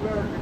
America.